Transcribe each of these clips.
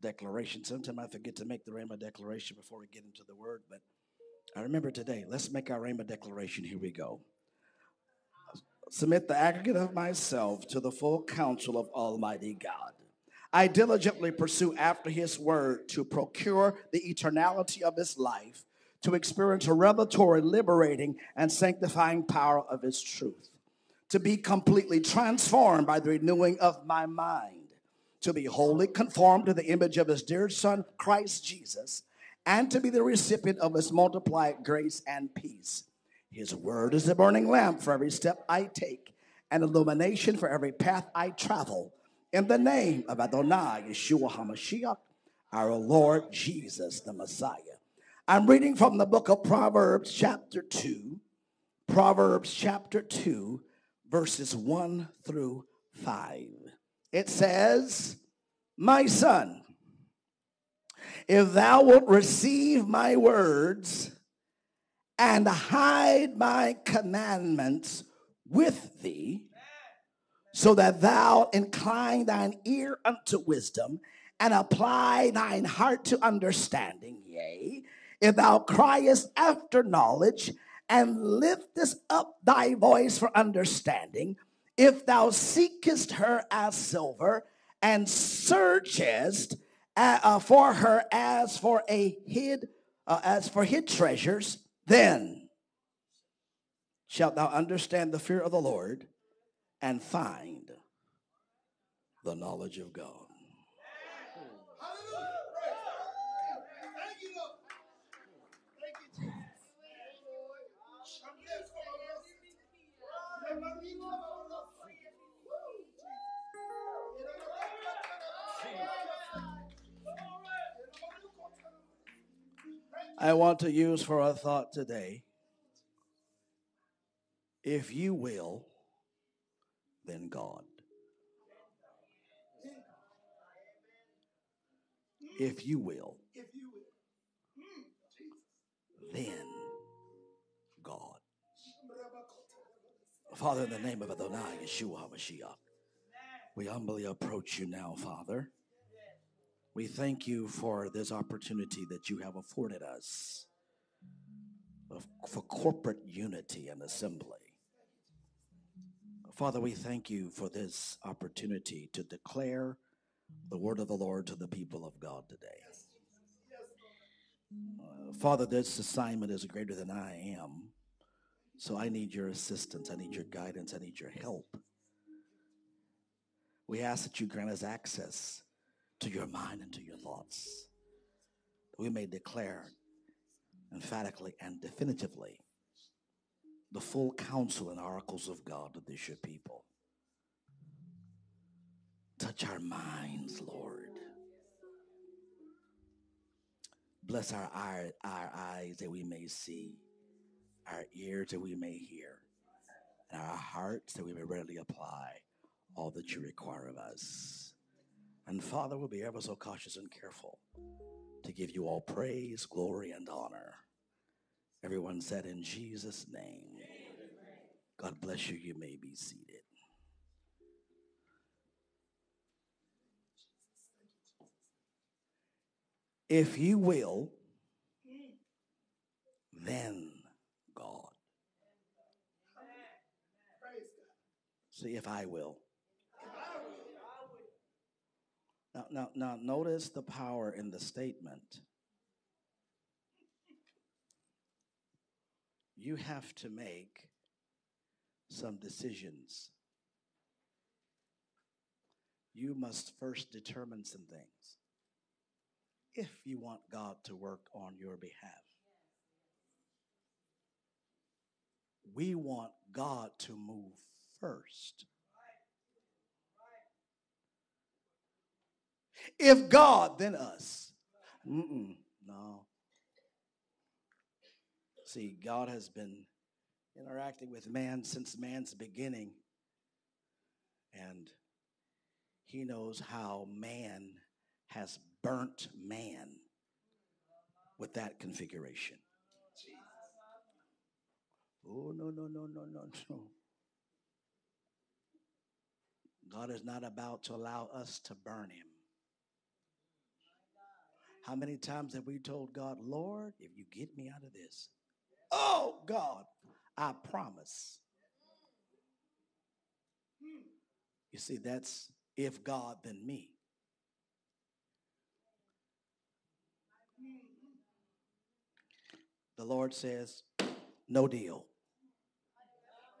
declaration. Sometimes I forget to make the Rhema declaration before we get into the word, but I remember today. Let's make our Rhema declaration. Here we go. Submit the aggregate of myself to the full counsel of Almighty God. I diligently pursue after his word to procure the eternality of his life, to experience a revelatory, liberating, and sanctifying power of his truth, to be completely transformed by the renewing of my mind to be wholly conformed to the image of his dear son, Christ Jesus, and to be the recipient of his multiplied grace and peace. His word is a burning lamp for every step I take, an illumination for every path I travel. In the name of Adonai Yeshua HaMashiach, our Lord Jesus the Messiah. I'm reading from the book of Proverbs, chapter 2. Proverbs, chapter 2, verses 1 through 5 it says, My son, if thou wilt receive my words and hide my commandments with thee, so that thou incline thine ear unto wisdom and apply thine heart to understanding, yea, if thou criest after knowledge and liftest up thy voice for understanding, if thou seekest her as silver and searchest uh, uh, for her as for a hid uh, as for hid treasures then shalt thou understand the fear of the lord and find the knowledge of god I want to use for a thought today. If you will, then God. If you will, then God. Father, in the name of Adonai, Yeshua HaMashiach, we humbly approach you now, Father. We thank you for this opportunity that you have afforded us for corporate unity and assembly. Father, we thank you for this opportunity to declare the word of the Lord to the people of God today. Uh, Father, this assignment is greater than I am. So I need your assistance. I need your guidance. I need your help. We ask that you grant us access to your mind and to your thoughts. We may declare emphatically and definitively the full counsel and oracles of God to this your people. Touch our minds, Lord. Bless our, our, our eyes that we may see, our ears that we may hear, and our hearts that we may readily apply all that you require of us. And Father, will be ever so cautious and careful to give you all praise, glory, and honor. Everyone said in Jesus' name. God bless you. You may be seated. If you will, then God. See if I will. Now, now, now, notice the power in the statement. You have to make some decisions. You must first determine some things if you want God to work on your behalf. We want God to move first. If God, then us. Mm-mm, no. See, God has been interacting with man since man's beginning. And he knows how man has burnt man with that configuration. Oh, no, no, no, no, no, no. God is not about to allow us to burn him. How many times have we told God, Lord, if you get me out of this, oh God, I promise. You see, that's if God, then me. The Lord says, no deal.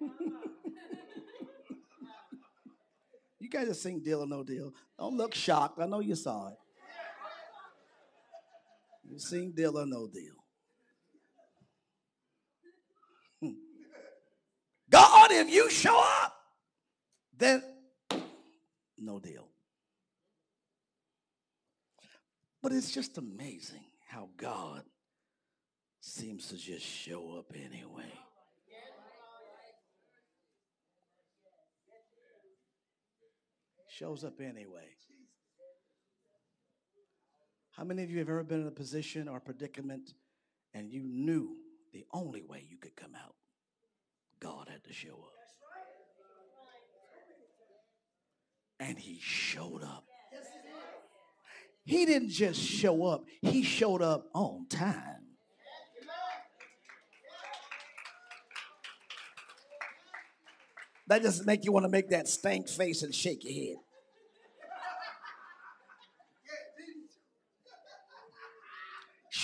you guys just sing deal or no deal. Don't look shocked. I know you saw it. You sing deal or no deal. Hmm. God, if you show up, then no deal. But it's just amazing how God seems to just show up anyway. Shows up anyway. How many of you have ever been in a position or predicament and you knew the only way you could come out? God had to show up. And he showed up. He didn't just show up, he showed up on time. That just make you want to make that stank face and shake your head.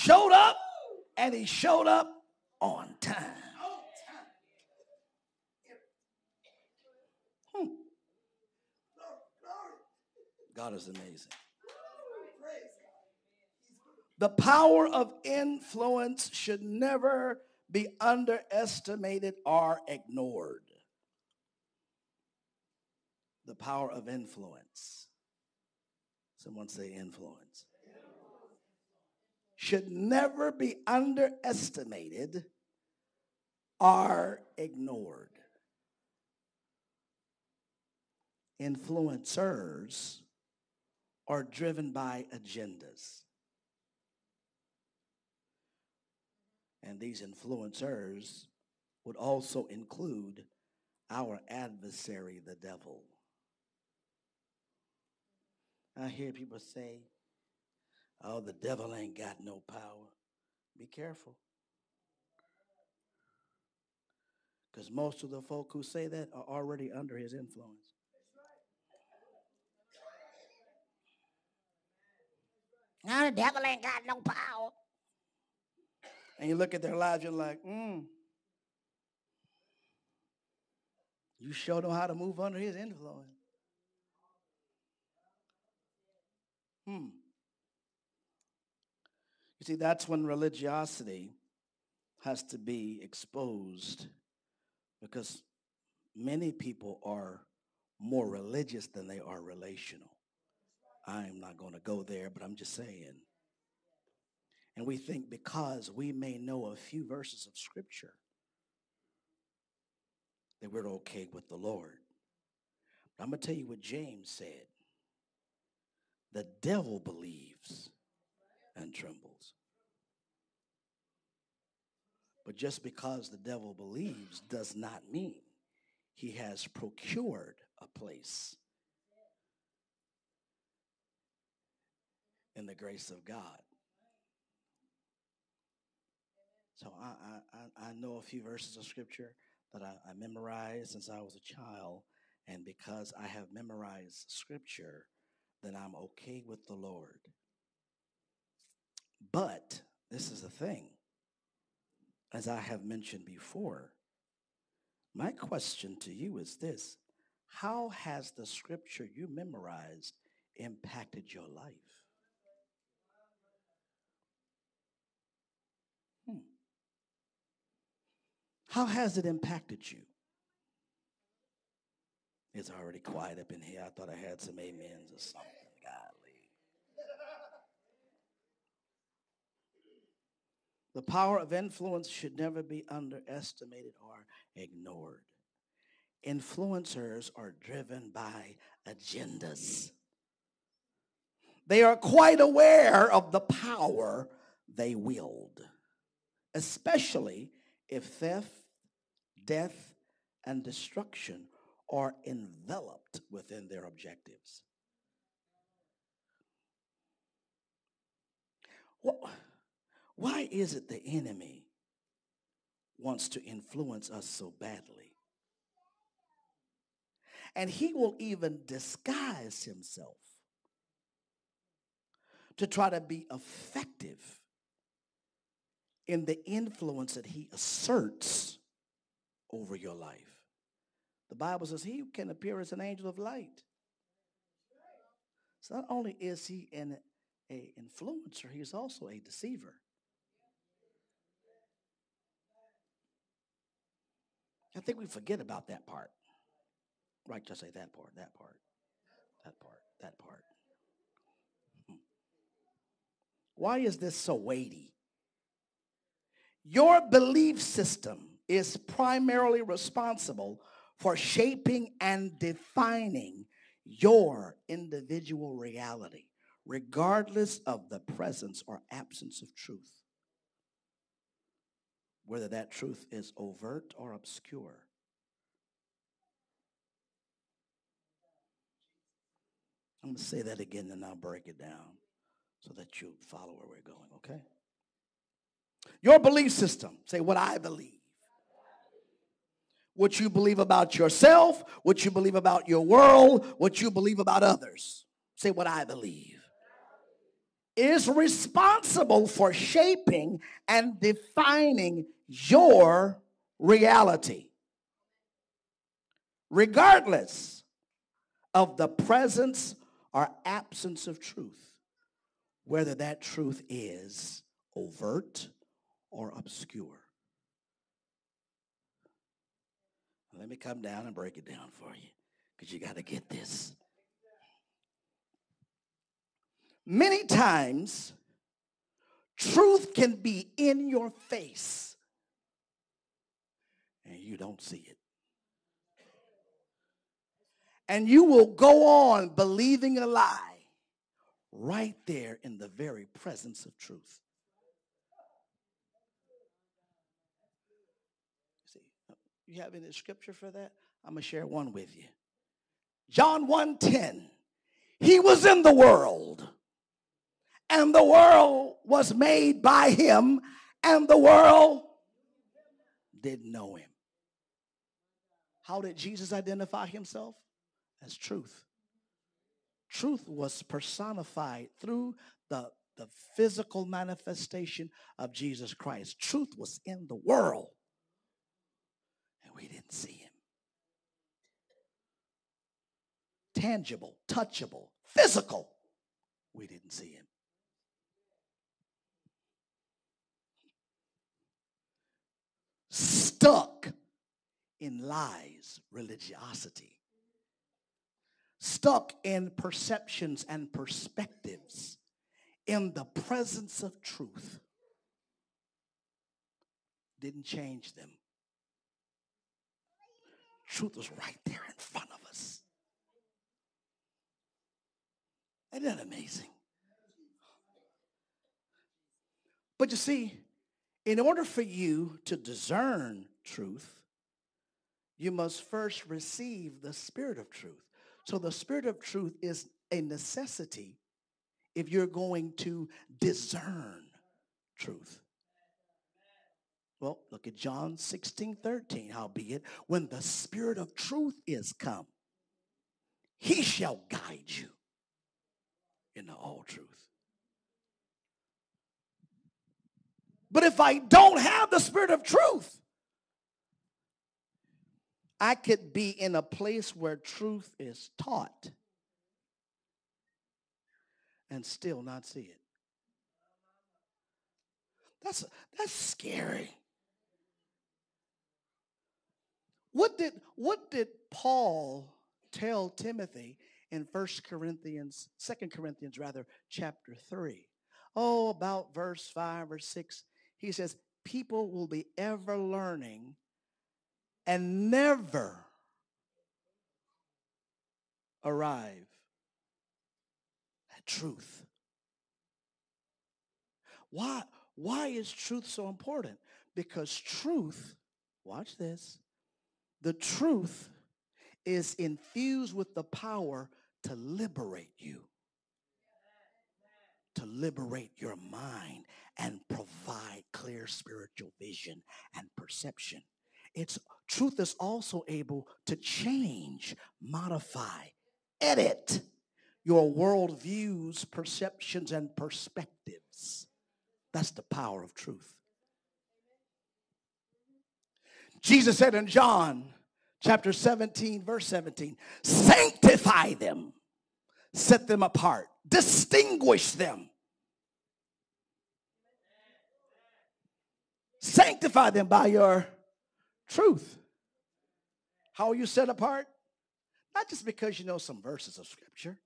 Showed up, and he showed up on time. Hmm. God is amazing. The power of influence should never be underestimated or ignored the power of influence. Someone say influence. Should never be underestimated or ignored. Influencers are driven by agendas. And these influencers would also include our adversary, the devil. I hear people say, oh, the devil ain't got no power. Be careful. Because most of the folk who say that are already under his influence. Now the devil ain't got no power. And you look at their lives, you're like, mm. You sure them how to move under his influence. Hmm. You see, that's when religiosity has to be exposed because many people are more religious than they are relational. I'm not going to go there, but I'm just saying. And we think because we may know a few verses of scripture that we're okay with the Lord. But I'm going to tell you what James said. The devil believes and trembles. But just because the devil believes does not mean he has procured a place in the grace of God. So I, I, I know a few verses of scripture that I, I memorized since I was a child. And because I have memorized scripture, then I'm okay with the Lord. But this is the thing, as I have mentioned before, my question to you is this How has the scripture you memorized impacted your life? Hmm. How has it impacted you? It's already quiet up in here. I thought I had some amens or something. The power of influence should never be underestimated or ignored. Influencers are driven by agendas. They are quite aware of the power they wield, especially if theft, death, and destruction are enveloped within their objectives. Why is it the enemy wants to influence us so badly? And he will even disguise himself to try to be effective in the influence that he asserts over your life. The Bible says he can appear as an angel of light. So not only is he an a influencer, he's also a deceiver. I think we forget about that part. Right, just say that part, that part, that part, that part. Hmm. Why is this so weighty? Your belief system is primarily responsible for shaping and defining your individual reality, regardless of the presence or absence of truth. Whether that truth is overt or obscure. I'm going to say that again and I'll break it down so that you follow where we're going, okay? Your belief system, say what I believe. What you believe about yourself, what you believe about your world, what you believe about others. Say what I believe. Is responsible for shaping and defining your reality. Regardless of the presence or absence of truth, whether that truth is overt or obscure. Let me come down and break it down for you because you got to get this. Many times, truth can be in your face and you don't see it. And you will go on believing a lie right there in the very presence of truth. See, You have any scripture for that? I'm going to share one with you. John 1:10. He was in the world, and the world was made by him, and the world didn't know him. How did Jesus identify himself? As truth. Truth was personified through the, the physical manifestation of Jesus Christ. Truth was in the world and we didn't see him. Tangible, touchable, physical, we didn't see him. Stuck in lies, religiosity, stuck in perceptions and perspectives in the presence of truth didn't change them truth was right there in front of us. Isn't that amazing? But you see, in order for you to discern truth, you must first receive the spirit of truth. So the spirit of truth is a necessity if you're going to discern truth. Well, look at John 16, 13. Howbeit, when the Spirit of truth is come, he shall guide you into all truth. But if I don't have the Spirit of truth, I could be in a place where truth is taught and still not see it. That's, that's scary. What did, what did Paul tell Timothy in 1 Corinthians, 2 Corinthians rather, chapter 3? Oh, about verse 5 or 6. He says, people will be ever learning and never arrive at truth. Why, why is truth so important? Because truth, watch this, the truth is infused with the power to liberate you. To liberate your mind and provide clear spiritual vision and perception. It's truth is also able to change, modify, edit your worldviews, perceptions, and perspectives. That's the power of truth. Jesus said in John chapter 17, verse 17, sanctify them, set them apart, distinguish them. Sanctify them by your truth. How are you set apart? Not just because you know some verses of scripture.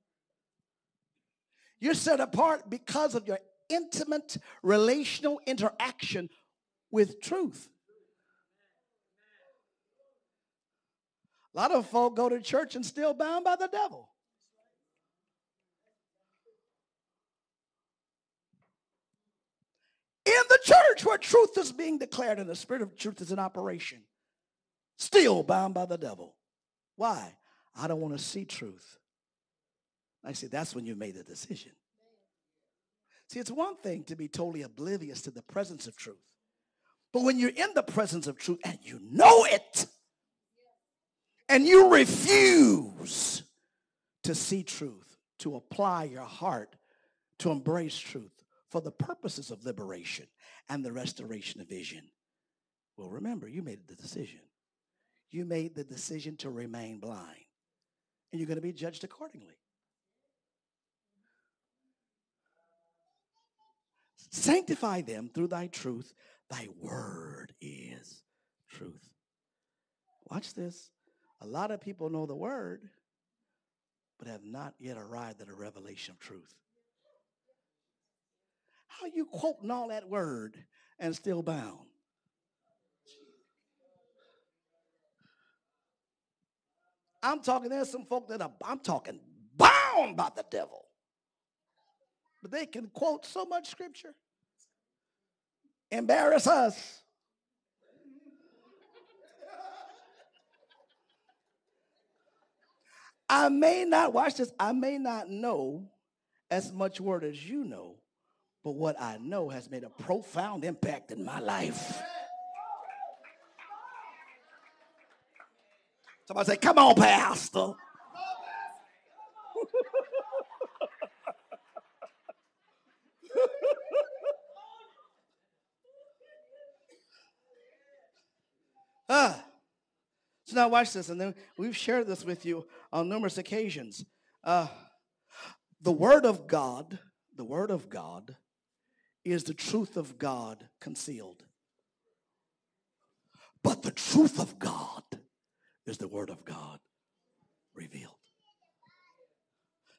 You're set apart because of your intimate relational interaction with truth. A lot of folk go to church and still bound by the devil. In the church where truth is being declared and the spirit of truth is in operation, still bound by the devil. Why? I don't want to see truth. I say that's when you made the decision. See, it's one thing to be totally oblivious to the presence of truth. But when you're in the presence of truth and you know it, and you refuse to see truth, to apply your heart to embrace truth for the purposes of liberation and the restoration of vision, well, remember, you made the decision. You made the decision to remain blind, and you're going to be judged accordingly. Sanctify them through thy truth. Thy word is truth. Watch this. A lot of people know the word, but have not yet arrived at a revelation of truth. How you quoting all that word and still bound? I'm talking, there's some folk that are, I'm talking bound by the devil. But they can quote so much scripture, embarrass us. I may not, watch this, I may not know as much word as you know, but what I know has made a profound impact in my life. Somebody say, Come on, Pastor. ah. So now watch this, and then we've shared this with you on numerous occasions. Uh, the Word of God, the Word of God is the truth of God concealed. But the truth of God is the Word of God revealed.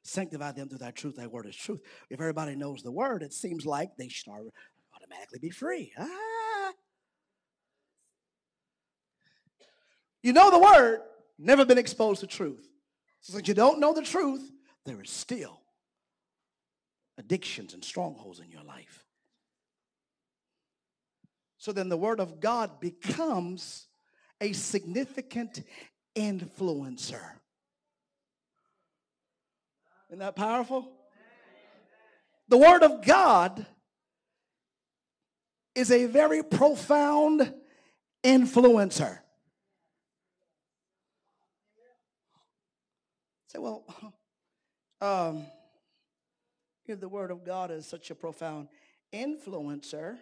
Sanctify them through thy truth, thy word is truth. If everybody knows the word, it seems like they should automatically be free. Ah. You know the word, never been exposed to truth. So since you don't know the truth, there is still addictions and strongholds in your life. So then the word of God becomes a significant influencer. Isn't that powerful? The word of God is a very profound influencer. Say, well, um, if the Word of God is such a profound influencer,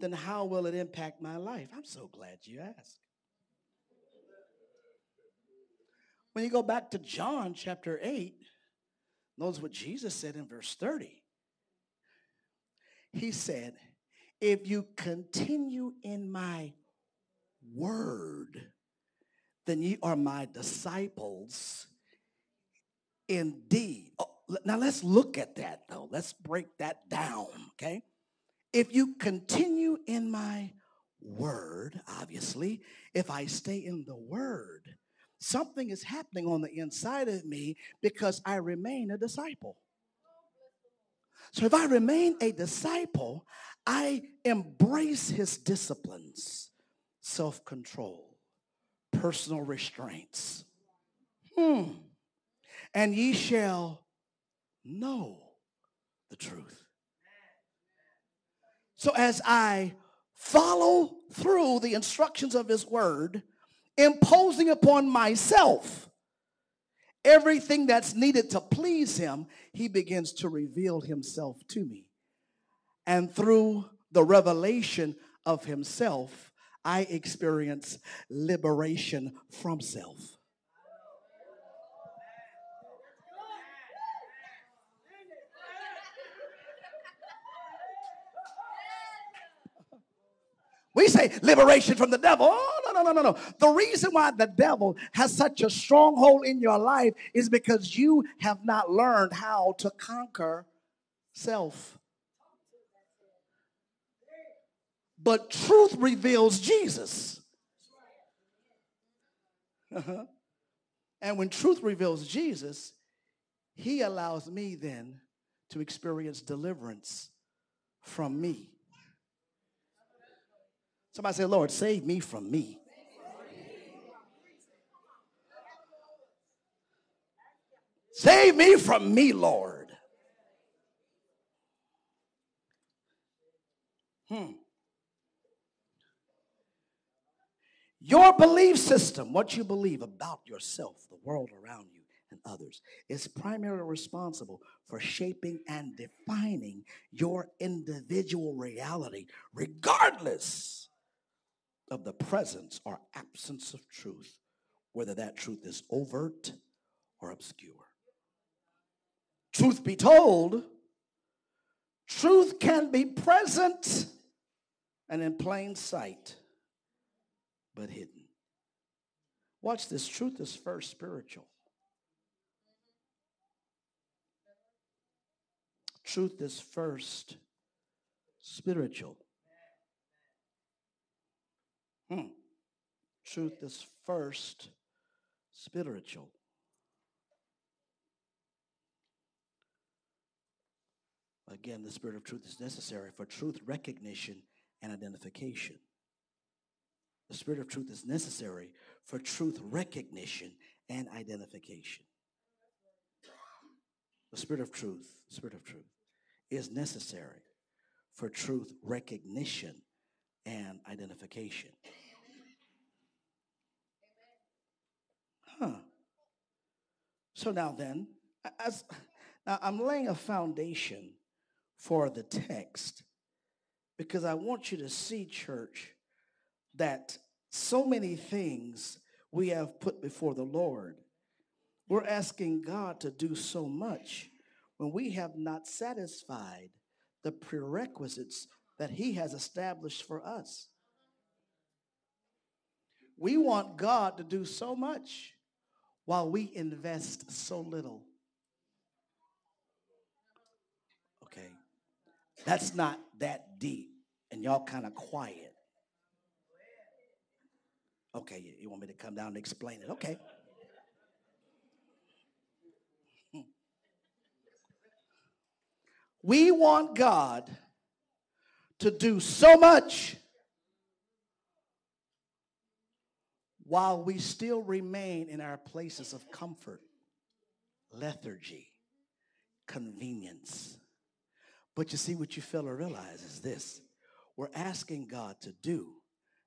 then how will it impact my life? I'm so glad you asked. When you go back to John chapter 8, notice what Jesus said in verse 30. He said, If you continue in my word, then ye are my disciples indeed. Oh, now let's look at that though. Let's break that down, okay? If you continue in my word, obviously, if I stay in the word, something is happening on the inside of me because I remain a disciple. So if I remain a disciple, I embrace his disciplines, self control, personal restraints. Hmm and ye shall know the truth. So as I follow through the instructions of his word, imposing upon myself everything that's needed to please him, he begins to reveal himself to me. And through the revelation of himself, I experience liberation from self. We say liberation from the devil. Oh, no, no, no, no, no. The reason why the devil has such a stronghold in your life is because you have not learned how to conquer self. But truth reveals Jesus. Uh-huh. And when truth reveals Jesus, he allows me then to experience deliverance from me. Somebody say, Lord, save me from me. Save me from me, Lord. Hmm. Your belief system, what you believe about yourself, the world around you, and others, is primarily responsible for shaping and defining your individual reality, regardless of the presence or absence of truth, whether that truth is overt or obscure. Truth be told, truth can be present and in plain sight, but hidden. Watch this truth is first spiritual. Truth is first spiritual. Hmm. Truth is first spiritual. Again, the spirit of truth is necessary for truth recognition and identification. The spirit of truth is necessary for truth recognition and identification. The spirit of truth, spirit of truth, is necessary for truth recognition and identification. Huh. So now then, as now I'm laying a foundation for the text because I want you to see, church, that so many things we have put before the Lord. We're asking God to do so much when we have not satisfied the prerequisites that He has established for us. We want God to do so much while we invest so little. Okay, that's not that deep, and y'all kind of quiet. Okay, you want me to come down and explain it? Okay. We want God to do so much while we still remain in our places of comfort, lethargy, convenience. But you see, what you to realize is this we're asking God to do.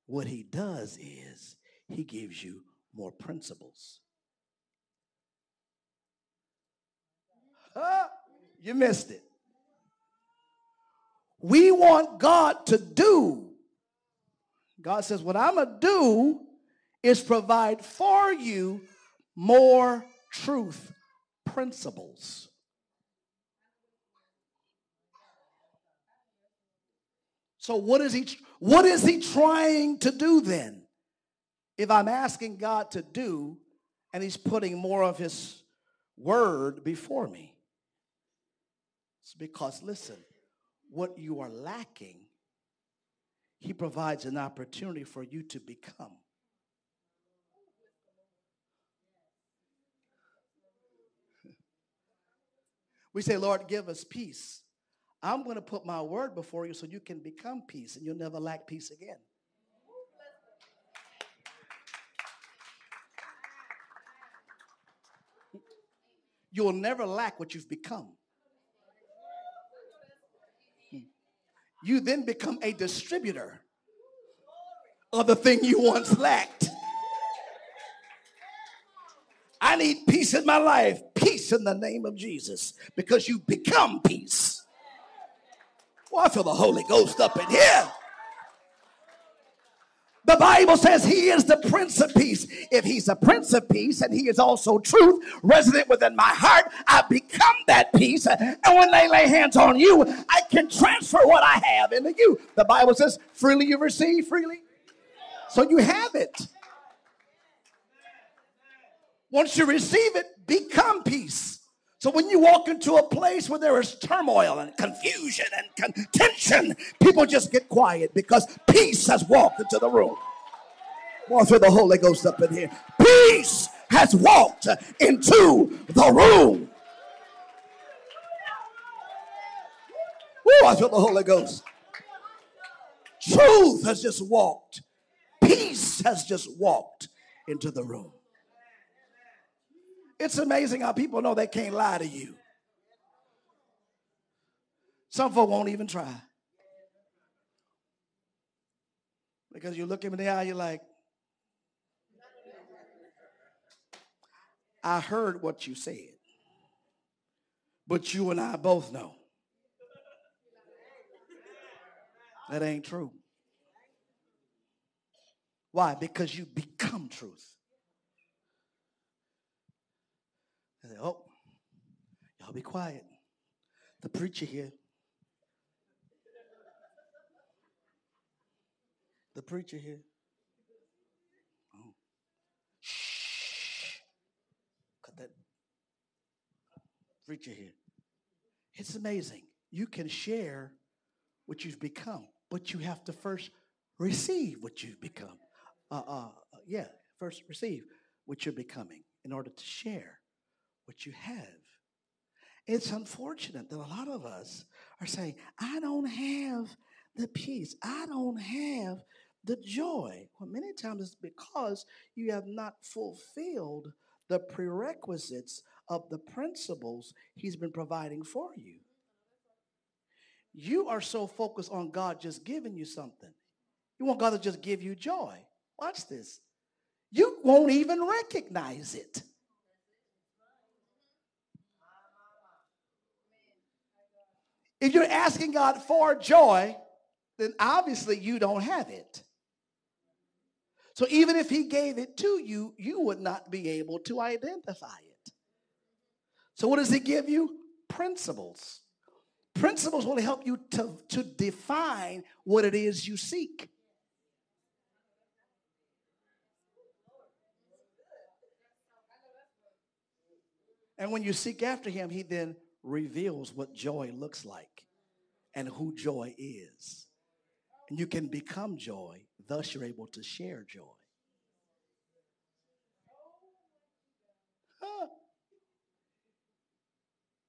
What He does is He gives you more principles. Huh? You missed it. We want God to do. God says, What I'm going to do is provide for you more truth principles. So what is he what is he trying to do then? If I'm asking God to do and he's putting more of his word before me. It's because listen, what you are lacking, he provides an opportunity for you to become. We say, Lord, give us peace. I'm going to put my word before you so you can become peace and you'll never lack peace again. You'll never lack what you've become. You then become a distributor of the thing you once lacked. I need peace in my life. Peace in the name of Jesus because you become peace. Well, I feel the Holy Ghost up in here. The Bible says he is the Prince of Peace. If he's a Prince of Peace and he is also truth resident within my heart, I become that peace. And when they lay hands on you, I can transfer what I have into you. The Bible says, freely you receive, freely. So you have it. Once you receive it, become peace. So when you walk into a place where there is turmoil and confusion and contention, people just get quiet because peace has walked into the room. Walk through the Holy Ghost up in here. Peace has walked into the room. Woo, I feel the Holy Ghost. Truth has just walked. Peace has just walked into the room. It's amazing how people know they can't lie to you. Some folk won't even try. Because you look him in the eye, you're like, I heard what you said. But you and I both know that ain't true. Why? Because you become truth. I said, Oh, y'all be quiet. The preacher here. The preacher here. Oh. Shh. Cut that preacher here. It's amazing. You can share what you've become, but you have to first receive what you've become. Uh, uh, yeah, first receive what you're becoming in order to share what you have. It's unfortunate that a lot of us are saying, I don't have the peace. I don't have the joy. Well, many times it's because you have not fulfilled the prerequisites of the principles He's been providing for you. You are so focused on God just giving you something. You want God to just give you joy. Watch this. You won't even recognize it. If you're asking God for joy, then obviously you don't have it. So even if he gave it to you, you would not be able to identify it. So what does he give you? Principles. Principles will help you to, to define what it is you seek. And when you seek after him, he then reveals what joy looks like and who joy is. And you can become joy, thus, you're able to share joy. Huh.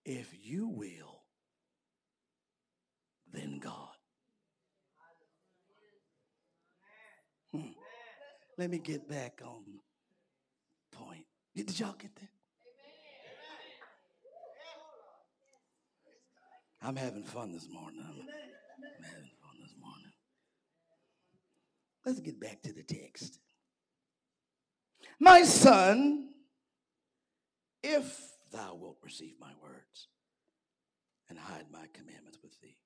If you will, then God. Hmm. Let me get back on point. Did y'all get that? I'm having fun this morning. I'm, I'm having fun this morning. Let's get back to the text. My son, if thou wilt receive my words and hide my commandments with thee,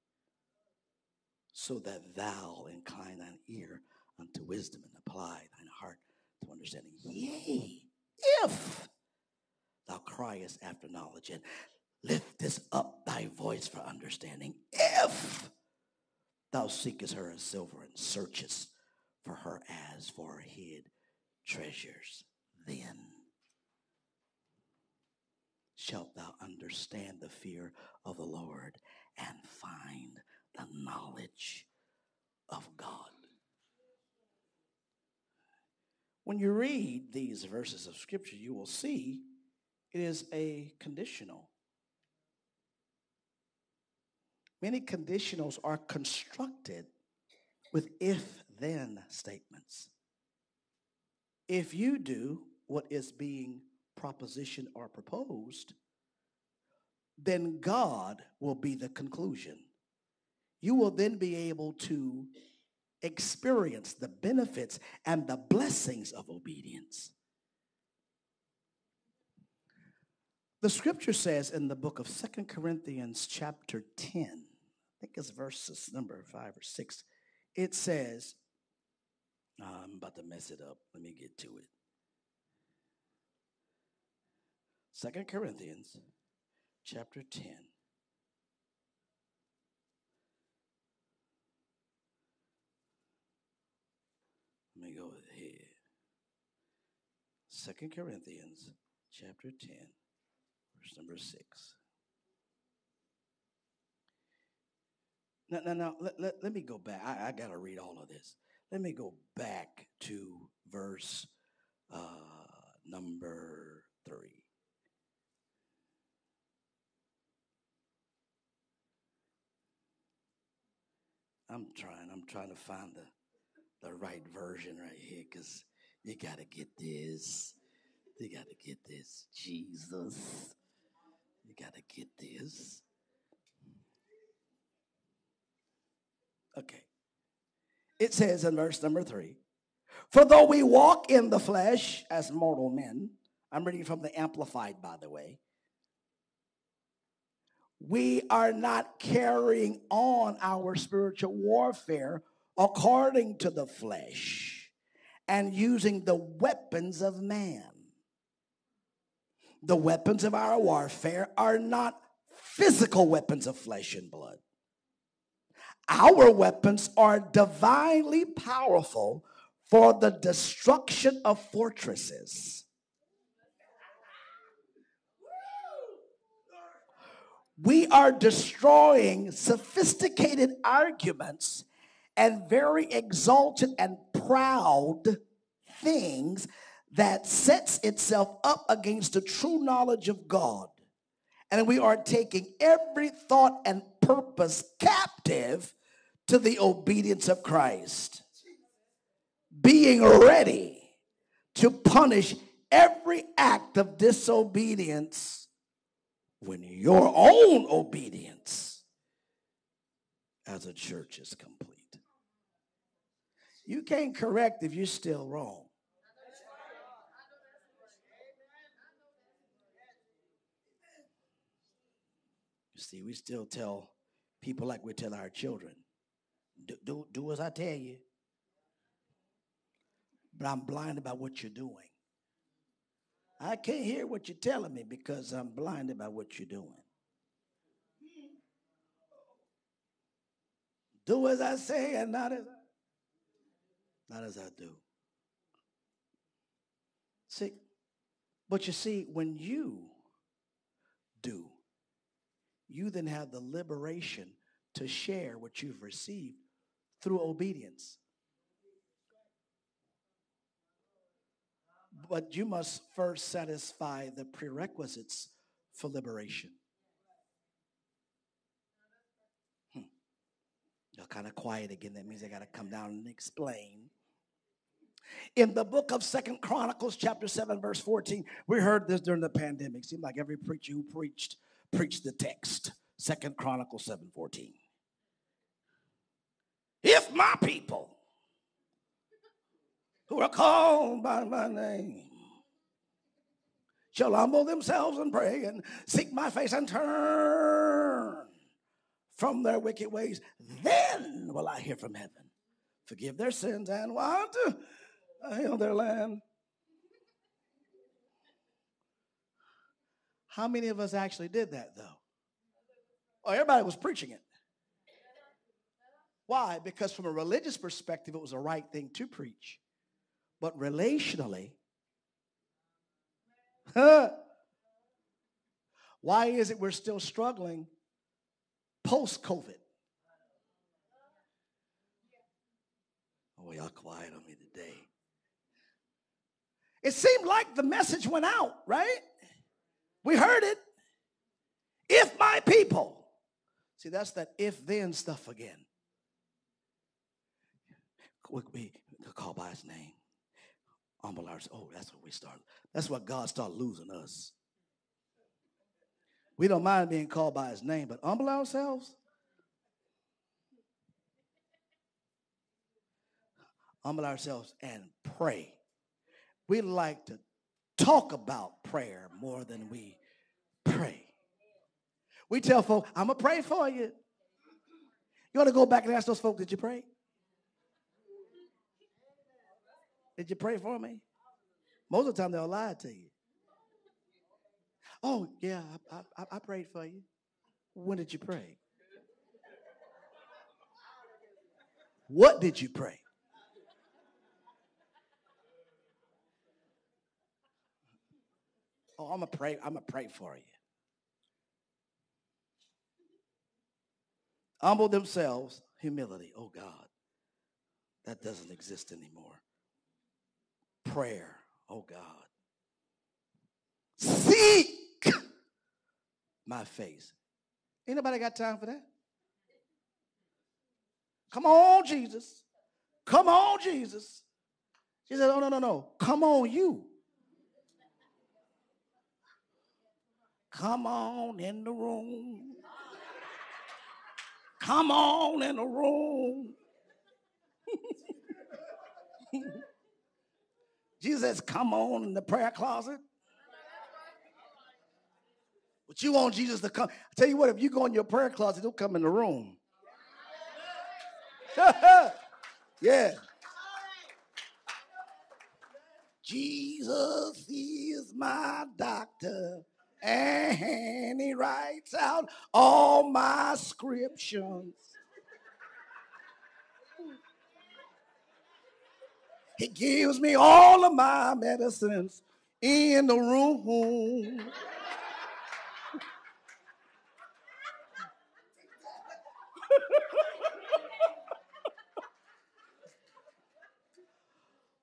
so that thou incline thine ear unto wisdom and apply thine heart to understanding. Yea, if thou criest after knowledge and Lift this up thy voice for understanding. If thou seekest her as silver and searchest for her as for hid treasures, then shalt thou understand the fear of the Lord and find the knowledge of God. When you read these verses of Scripture, you will see it is a conditional Many conditionals are constructed with if then statements. If you do what is being propositioned or proposed, then God will be the conclusion. you will then be able to experience the benefits and the blessings of obedience. The scripture says in the book of Second Corinthians, chapter 10, I think it's verses number five or six, it says, oh, I'm about to mess it up. Let me get to it. Second Corinthians, chapter 10. Let me go ahead. Second Corinthians, chapter 10 verse number six. Now, now, now let, let, let me go back. I, I got to read all of this. Let me go back to verse uh, number three. I'm trying. I'm trying to find the, the right version right here because you got to get this. You got to get this. Jesus. You got to get this. Okay. It says in verse number three For though we walk in the flesh as mortal men, I'm reading from the Amplified, by the way, we are not carrying on our spiritual warfare according to the flesh and using the weapons of man the weapons of our warfare are not physical weapons of flesh and blood. Our weapons are divinely powerful for the destruction of fortresses. We are destroying sophisticated arguments and very exalted and proud things that sets itself up against the true knowledge of God. And we are taking every thought and purpose captive to the obedience of Christ. Being ready to punish every act of disobedience when your own obedience as a church is complete. You can't correct if you're still wrong. You see, we still tell people like we tell our children, do, do, do as I tell you. But I'm blinded by what you're doing. I can't hear what you're telling me because I'm blinded by what you're doing. Do as I say and not as I, not as I do. See, but you see, when you do you then have the liberation to share what you've received through obedience. But you must first satisfy the prerequisites for liberation. Hmm. You're kind of quiet again. That means I got to come down and explain. In the book of Second Chronicles, chapter 7, verse 14, we heard this during the pandemic. Seemed like every preacher who preached preached the text. Second Chronicles 7:14. If my people who are called by my name shall humble themselves and pray and seek my face and turn from their wicked ways, then will I hear from heaven, forgive their sins and what? Heal their land. How many of us actually did that though? Oh, everybody was preaching it. Why? Because from a religious perspective, it was a right thing to preach. But relationally, huh, why is it we're still struggling post COVID? Oh, y'all quiet on me today. It seemed like the message went out, right? We heard it. If my people. See, that's that if then stuff again we, we call by his name. Humble ourselves. Oh, that's what we start. That's what God started losing us. We don't mind being called by his name, but humble ourselves. Humble ourselves and pray. We like to talk about prayer more than we pray. We tell folks, I'm going to pray for you. You ought to go back and ask those folks, did you pray? Did you pray for me? Most of the time they'll lie to you. Oh, yeah, I, I, I prayed for you. When did you pray? What did you pray? Oh, I'm gonna pray. I'm gonna pray for you. Humble themselves, humility. Oh God, that doesn't exist anymore. Prayer. Oh God. Seek my face. Anybody got time for that? Come on, Jesus. Come on, Jesus. She said, Oh, no, no, no. Come on, you. Come on in the room. Come on in the room. Jesus Come on in the prayer closet. But you want Jesus to come. I tell you what, if you go in your prayer closet, he'll come in the room. yeah. Jesus is my doctor, and he writes out all my scriptures. He gives me all of my medicines in the room.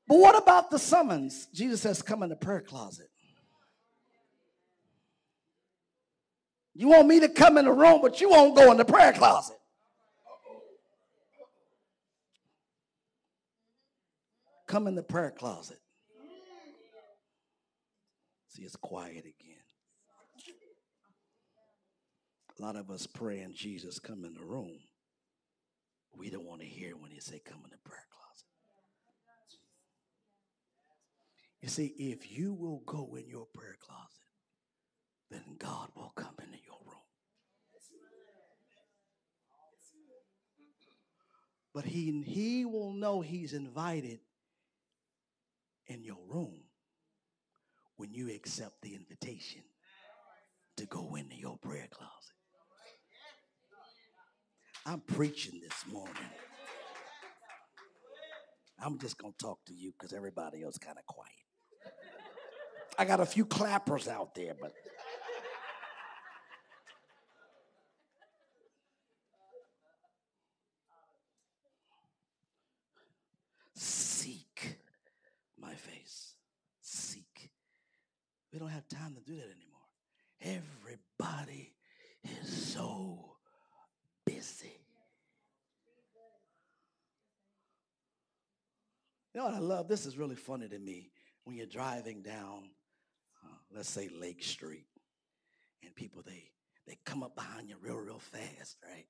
But what about the summons? Jesus says, Come in the prayer closet. You want me to come in the room, but you won't go in the prayer closet. Come in the prayer closet. See, it's quiet again. A lot of us praying, Jesus, come in the room. We don't want to hear when he say, come in the prayer closet. You see, if you will go in your prayer closet, then God will come into your room. But he, he will know he's invited in your room when you accept the invitation to go into your prayer closet. I'm preaching this morning. I'm just going to talk to you because everybody else kind of quiet. I got a few clappers out there, but seek my face. Seek. We don't have time to do that anymore. Everybody is so busy. You know what I love? This is really funny to me when you're driving down, uh, let's say Lake Street, and people they they come up behind you real real fast, right?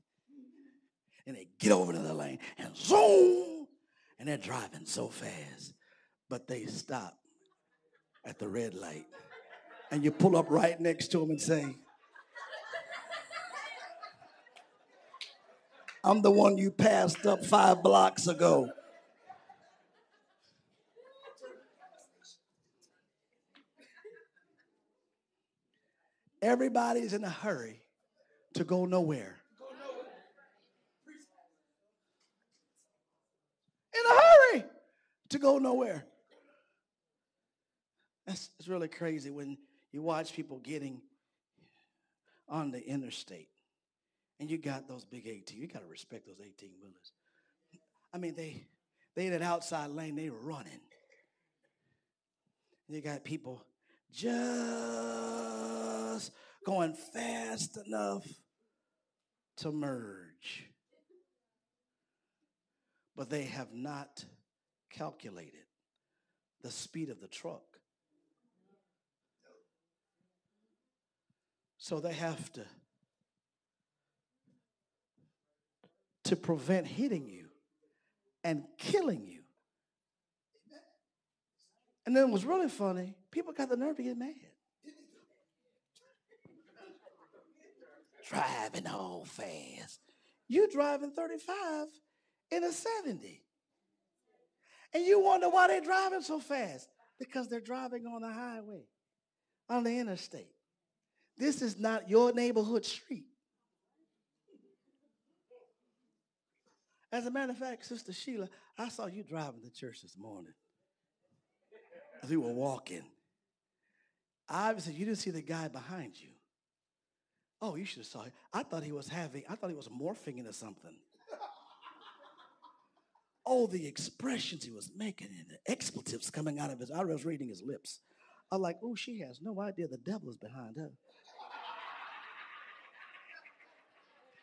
And they get over to the lane and zoom, and they're driving so fast, but they stop at the red light, and you pull up right next to him and say. I'm the one you passed up five blocks ago. Everybody's in a hurry to go nowhere. In a hurry to go nowhere. That's it's really crazy when you watch people getting on the interstate and you got those big 18. You got to respect those 18 wheelers. I mean, they they in that outside lane, they running. You got people just going fast enough to merge. But they have not calculated the speed of the truck. So they have to to prevent hitting you and killing you. And then it was really funny. People got the nerve to get mad. driving all fast. You driving 35 in a 70. And you wonder why they're driving so fast. Because they're driving on the highway, on the interstate. This is not your neighborhood street. As a matter of fact, Sister Sheila, I saw you driving to church this morning. As we were walking. Obviously, you didn't see the guy behind you. Oh, you should have saw it. I thought he was having, I thought he was morphing into something. oh, the expressions he was making and the expletives coming out of his, I was reading his lips. I was like, oh, she has no idea the devil is behind her.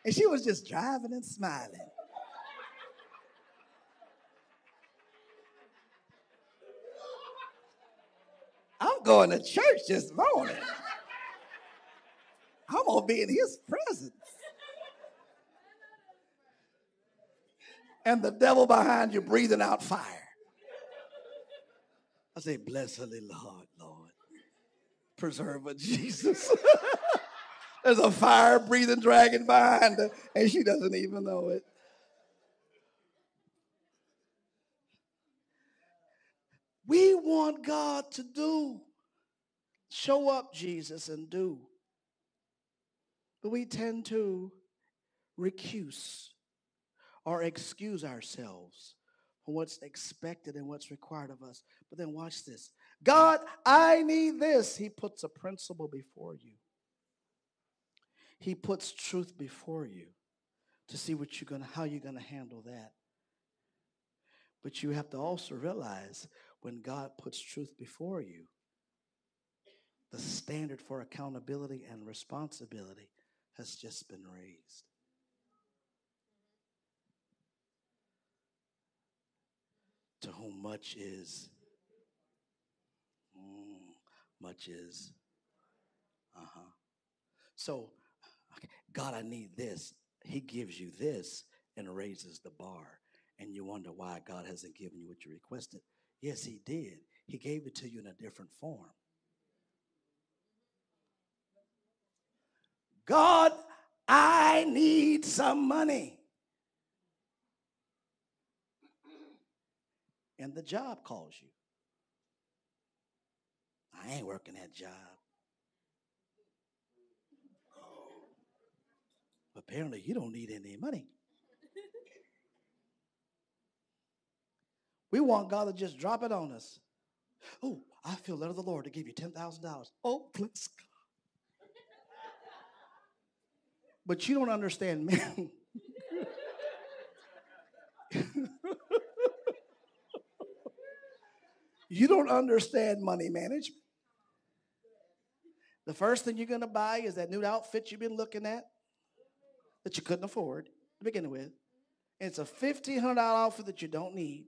And she was just driving and smiling. I'm going to church this morning. I'm going to be in his presence. And the devil behind you breathing out fire. I say, bless Holy Lord, Lord. Preserve her, Jesus. There's a fire breathing dragon behind her, and she doesn't even know it. We want God to do. Show up, Jesus, and do. But we tend to recuse or excuse ourselves from what's expected and what's required of us. But then watch this. God, I need this. He puts a principle before you. He puts truth before you to see what you're gonna, how you're gonna handle that. But you have to also realize when God puts truth before you, the standard for accountability and responsibility has just been raised. To whom much is, mm, much is. Uh huh. So, God, I need this. He gives you this and raises the bar. And you wonder why God hasn't given you what you requested. Yes, He did. He gave it to you in a different form. God, I need some money. And the job calls you. I ain't working that job. Apparently, you don't need any money. We want God to just drop it on us. Oh, I feel led of the Lord to give you $10,000. Oh, bless God. But you don't understand man. you don't understand money management. The first thing you're going to buy is that new outfit you've been looking at that you couldn't afford to begin with. It's a $1,500 outfit that you don't need.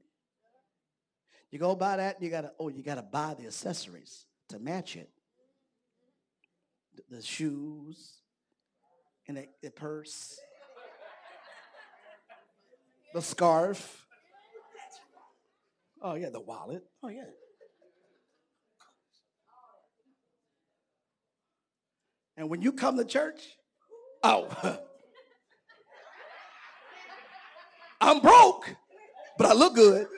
You go buy that, you gotta, oh, you gotta buy the accessories to match it. The, the shoes, and the, the purse, the scarf. Oh, yeah, the wallet. Oh, yeah. And when you come to church, oh, I'm broke, but I look good.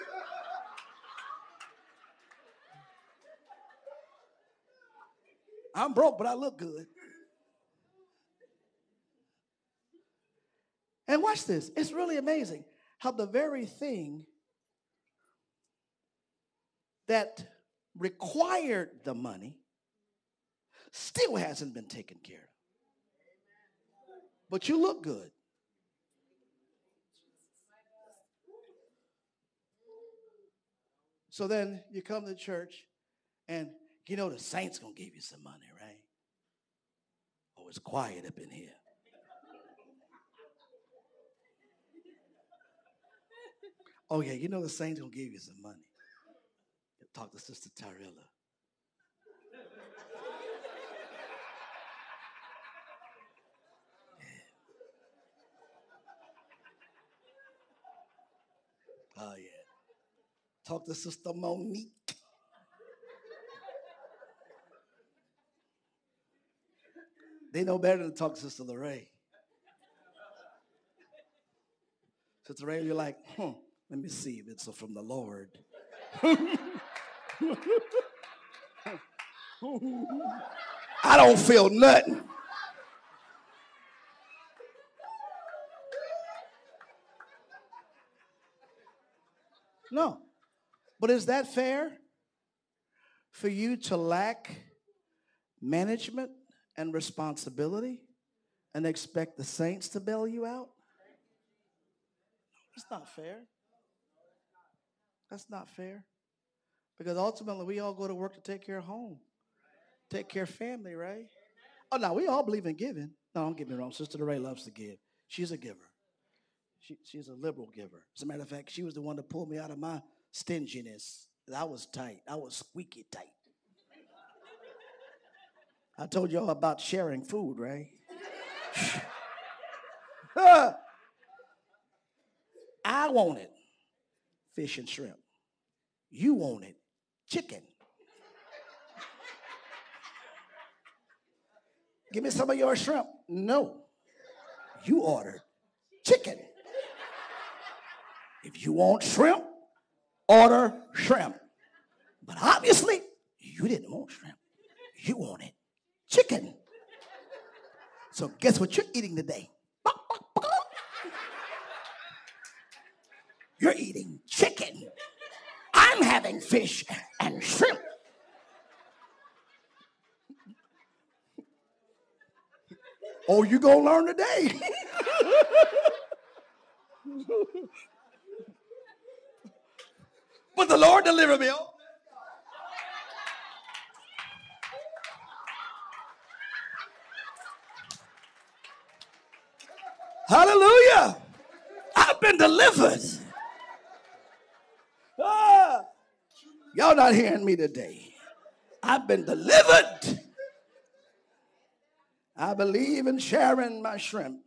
I'm broke, but I look good. And watch this. It's really amazing how the very thing that required the money still hasn't been taken care of. But you look good. So then you come to church and you know the saints gonna give you some money, right? Oh, it's quiet up in here. Oh, yeah, you know the saints gonna give you some money. Talk to Sister Tyrella. Oh, yeah. Talk to Sister Monique. they know better than to talk to Sister Lorraine. Sister Lorraine, you're like, hmm, let me see if it's from the Lord. I don't feel nothing. No. But is that fair for you to lack management and responsibility and expect the saints to bail you out? It's not fair. That's not fair. Because ultimately, we all go to work to take care of home, take care of family, right? Oh, no, we all believe in giving. No, don't get me wrong. Sister DeRay loves to give. She's a giver. She, she's a liberal giver. As a matter of fact, she was the one to pull me out of my stinginess. I was tight. I was squeaky tight. I told y'all about sharing food, right? I wanted fish and shrimp. You wanted chicken. Give me some of your shrimp. No. You ordered chicken. If you want shrimp, order shrimp. But obviously, you didn't want shrimp. You wanted chicken. So guess what you're eating today? You're eating chicken. I'm having fish and shrimp. Oh, you gonna learn today. but the Lord delivered me. Hallelujah. I've been delivered. Ah, y'all not hearing me today. I've been delivered. I believe in sharing my shrimp.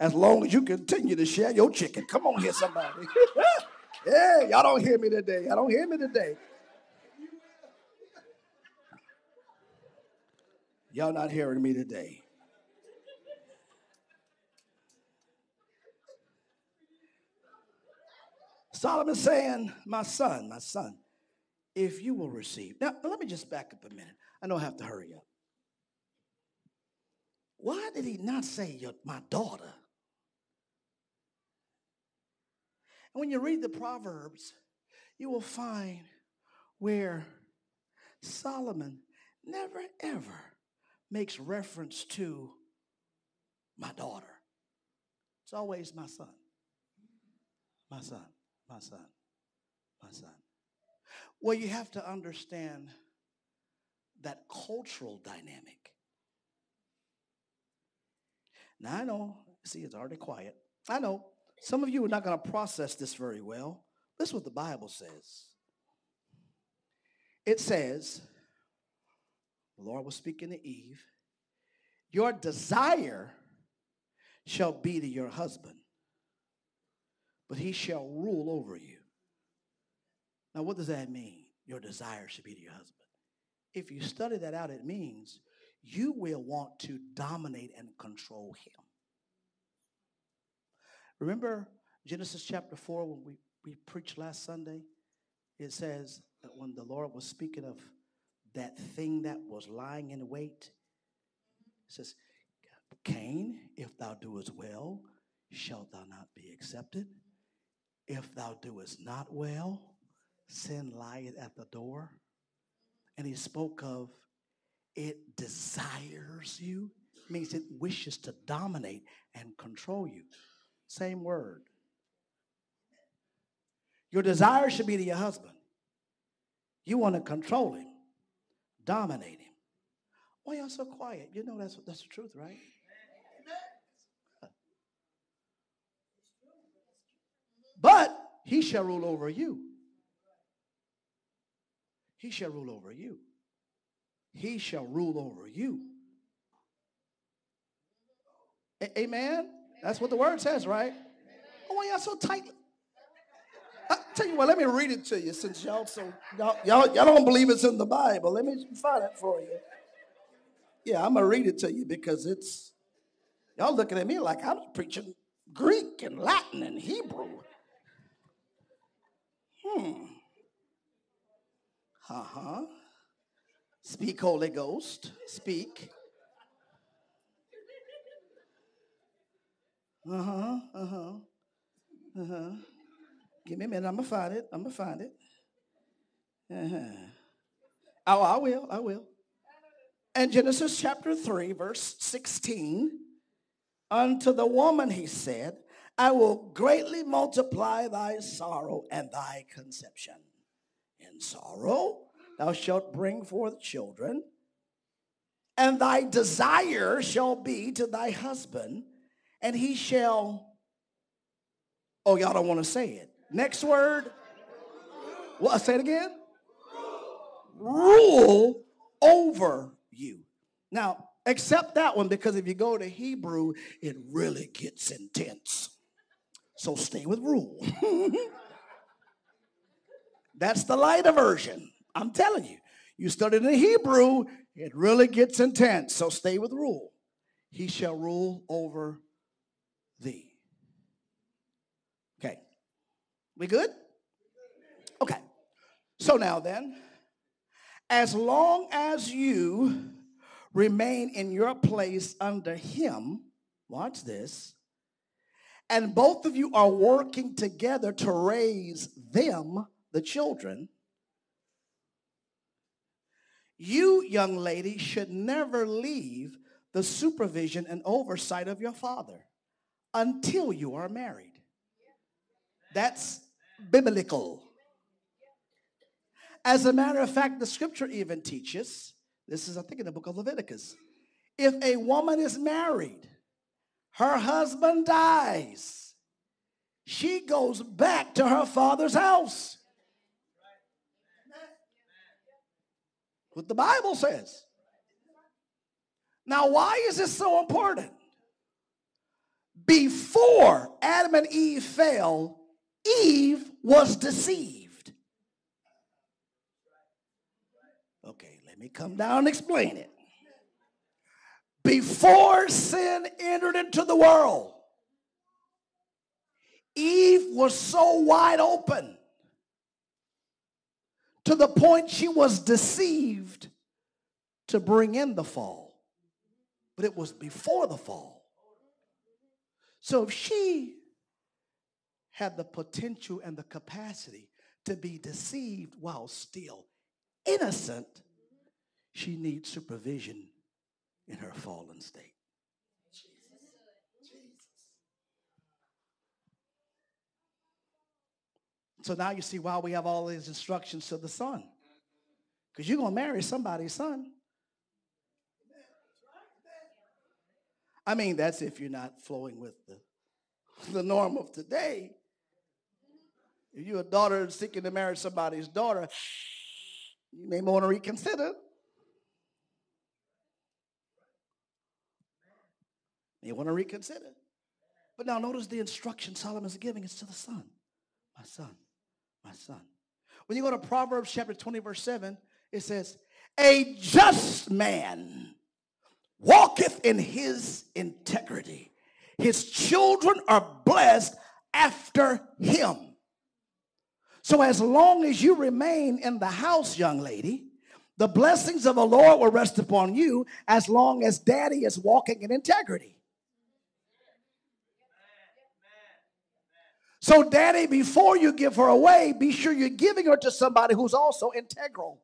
As long as you continue to share your chicken. Come on here, somebody. yeah, y'all don't hear me today. Y'all don't hear me today. Y'all not hearing me today. Solomon saying, My son, my son, if you will receive. Now, let me just back up a minute. I know I have to hurry up. Why did he not say, My daughter? And when you read the Proverbs, you will find where Solomon never ever makes reference to my daughter. It's always my son. My son my son, my son. Well, you have to understand that cultural dynamic. Now, I know, see, it's already quiet. I know some of you are not going to process this very well. This is what the Bible says. It says, the Lord was speaking to Eve, your desire shall be to your husband, but he shall rule over you. Now, what does that mean? Your desire should be to your husband. If you study that out, it means you will want to dominate and control him. Remember Genesis chapter 4 when we, we preached last Sunday? It says that when the Lord was speaking of that thing that was lying in wait, it says, Cain, if thou doest well, shalt thou not be accepted? If thou doest not well, sin lieth at the door. And he spoke of it desires you, means it wishes to dominate and control you. Same word. Your desire should be to your husband. You want to control him, dominate him. Why y'all so quiet? You know that's that's the truth, right? But he shall rule over you. He shall rule over you. He shall rule over you. A- Amen? That's what the word says, right? Oh, why y'all so tight? I tell you what, let me read it to you since y'all so y'all, y'all, y'all don't believe it's in the Bible. Let me find it for you. Yeah, I'm to read it to you because it's, y'all looking at me like I'm preaching Greek and Latin and Hebrew. Hmm. Uh huh. Speak, Holy Ghost. Speak. Uh huh. Uh huh. Uh huh. Give me a minute. I'm gonna find it. I'm gonna find it. Uh huh. Oh, I will. I will. And Genesis chapter 3, verse 16. Unto the woman he said, I will greatly multiply thy sorrow and thy conception. In sorrow thou shalt bring forth children, and thy desire shall be to thy husband, and he shall. Oh, y'all don't want to say it. Next word. What? Say it again. Rule over you. Now, accept that one because if you go to Hebrew, it really gets intense. So stay with rule. That's the lighter version. I'm telling you. You study in Hebrew, it really gets intense. So stay with rule. He shall rule over thee. Okay. We good? Okay. So now then, as long as you remain in your place under him, watch this, and both of you are working together to raise them, the children, you, young lady, should never leave the supervision and oversight of your father until you are married. That's biblical. As a matter of fact, the scripture even teaches this is, I think, in the book of Leviticus. If a woman is married, her husband dies, she goes back to her father's house. What the Bible says. Now, why is this so important? Before Adam and Eve fell, Eve was deceived. Okay, let me come down and explain it. Before sin entered into the world, Eve was so wide open to the point she was deceived to bring in the fall. But it was before the fall. So if she had the potential and the capacity to be deceived while still innocent, she needs supervision in her fallen state. So now you see why we have all these instructions to the son. Because you're going to marry somebody's son. I mean, that's if you're not flowing with the, the norm of today. If you're a daughter seeking to marry somebody's daughter, you may want to reconsider. You want to reconsider. But now notice the instruction Solomon's giving is to the son. My son, my son. When you go to Proverbs chapter 20, verse 7, it says, A just man walketh in his integrity. His children are blessed after him. So, as long as you remain in the house, young lady, the blessings of the Lord will rest upon you as long as daddy is walking in integrity. So, daddy, before you give her away, be sure you're giving her to somebody who's also integral.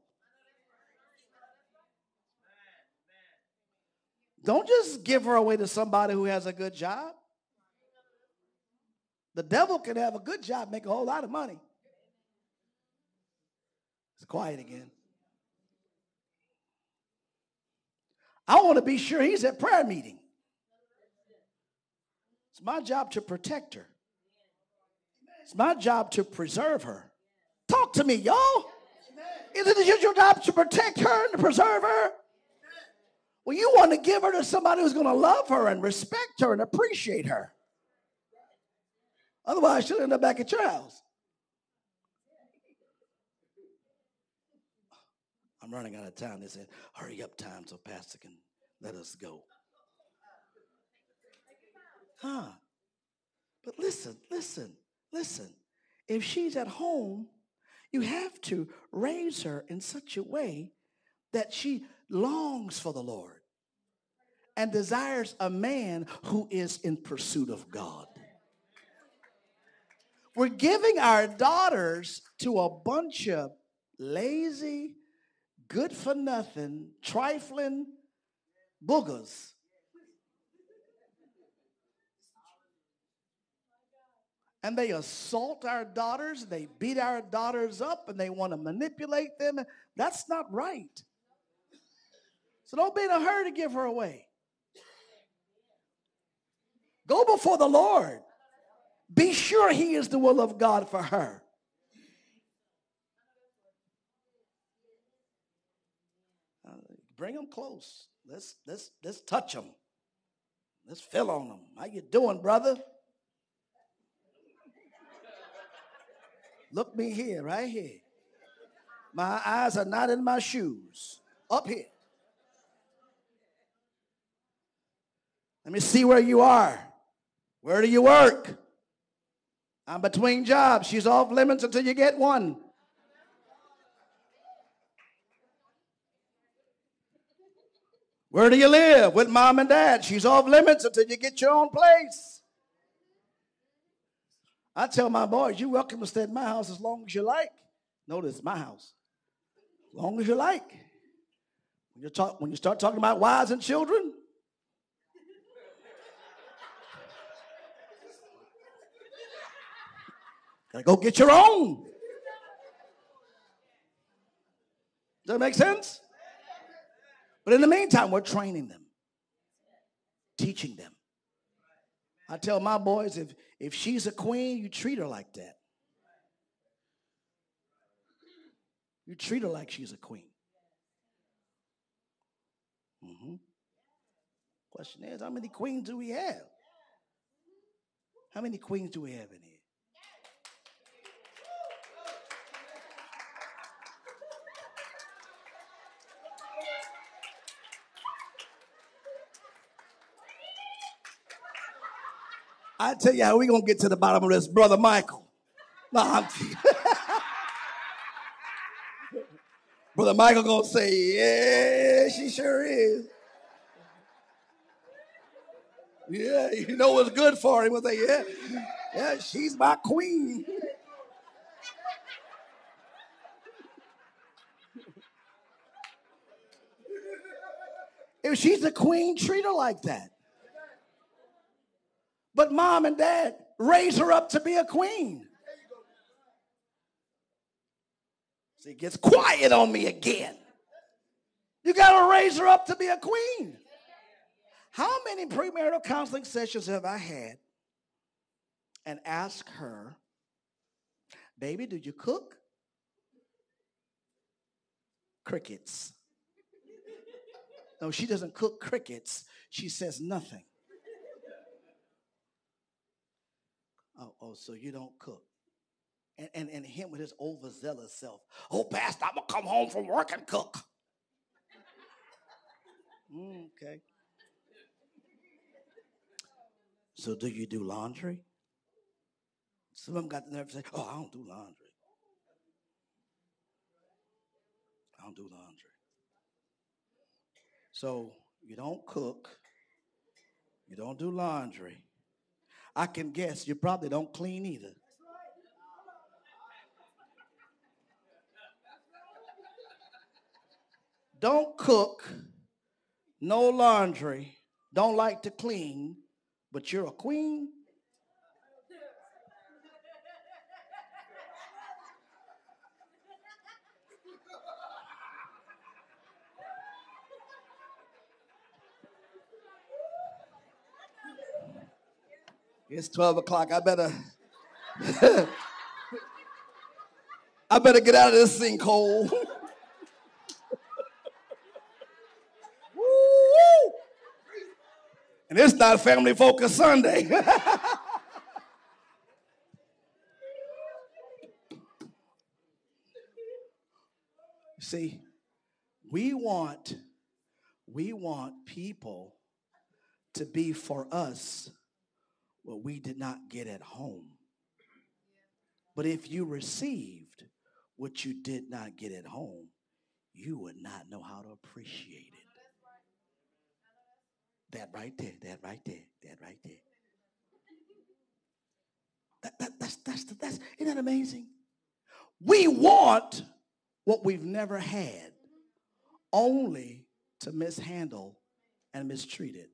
Don't just give her away to somebody who has a good job. The devil can have a good job, make a whole lot of money. It's quiet again. I want to be sure he's at prayer meeting. It's my job to protect her. It's my job to preserve her. Talk to me, y'all. Isn't it your job to protect her and to preserve her? Well, you want to give her to somebody who's going to love her and respect her and appreciate her. Otherwise, she'll end up back at your house. I'm running out of time. They said, hurry up time so Pastor can let us go. Huh? But listen, listen, listen. If she's at home, you have to raise her in such a way that she longs for the Lord and desires a man who is in pursuit of God. We're giving our daughters to a bunch of lazy, good for nothing, trifling boogers. And they assault our daughters, they beat our daughters up, and they want to manipulate them. That's not right. So don't be in a hurry to give her away. Go before the Lord. Be sure He is the will of God for her. Bring them close. Let's let's let's touch them. Let's fill on them. How you doing, brother? Look me here, right here. My eyes are not in my shoes. Up here. Let me see where you are. Where do you work? I'm between jobs. She's off limits until you get one. Where do you live? With mom and dad. She's off limits until you get your own place. I tell my boys, you're welcome to stay at my house as long as you like. Notice my house. As long as you like. When you, talk, when you start talking about wives and children, Gotta go get your own. Does that make sense? But in the meantime, we're training them, teaching them. I tell my boys if, if she's a queen, you treat her like that. You treat her like she's a queen. Mm-hmm. Question is, how many queens do we have? How many queens do we have in here? I tell you how we gonna get to the bottom of this, brother Michael. No, I'm brother Michael gonna say, yeah, she sure is. Yeah, you know what's good for him. We'll say, yeah, yeah, she's my queen. if she's a queen, treat her like that. But mom and dad raise her up to be a queen. See, it gets quiet on me again. You got to raise her up to be a queen. How many premarital counseling sessions have I had and ask her, baby, do you cook? Crickets. No, she doesn't cook crickets. She says nothing. Oh, oh, so you don't cook. And, and, and him with his overzealous self. Oh, Pastor, I'm going to come home from work and cook. Mm, okay. So do you do laundry? Some of them got the nerve to say, oh, I don't do laundry. I don't do laundry. So you don't cook. You don't do laundry. I can guess you probably don't clean either. Don't cook, no laundry, don't like to clean, but you're a queen. It's 12 o'clock. I better. I better get out of this sinkhole. and it's not family focus Sunday. See, we want We want people to be for us what we did not get at home. But if you received what you did not get at home, you would not know how to appreciate it. That right there, that right there, that right there. That, that, that's, that's, that's, isn't that amazing? We want what we've never had only to mishandle and mistreat it.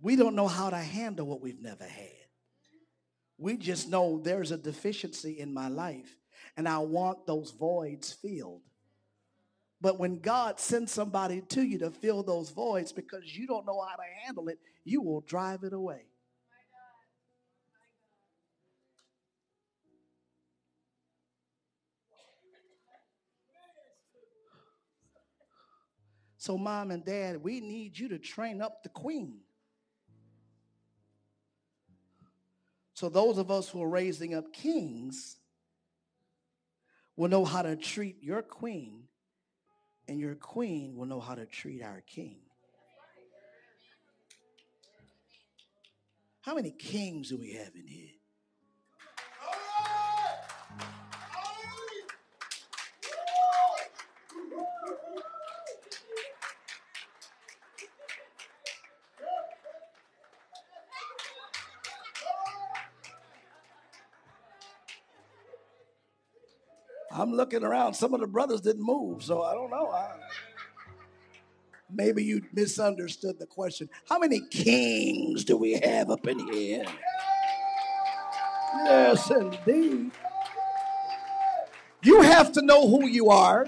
We don't know how to handle what we've never had. We just know there's a deficiency in my life and I want those voids filled. But when God sends somebody to you to fill those voids because you don't know how to handle it, you will drive it away. So, mom and dad, we need you to train up the queen. So, those of us who are raising up kings will know how to treat your queen, and your queen will know how to treat our king. How many kings do we have in here? I'm looking around. Some of the brothers didn't move, so I don't know. I, maybe you misunderstood the question. How many kings do we have up in here? Yes, indeed. You have to know who you are.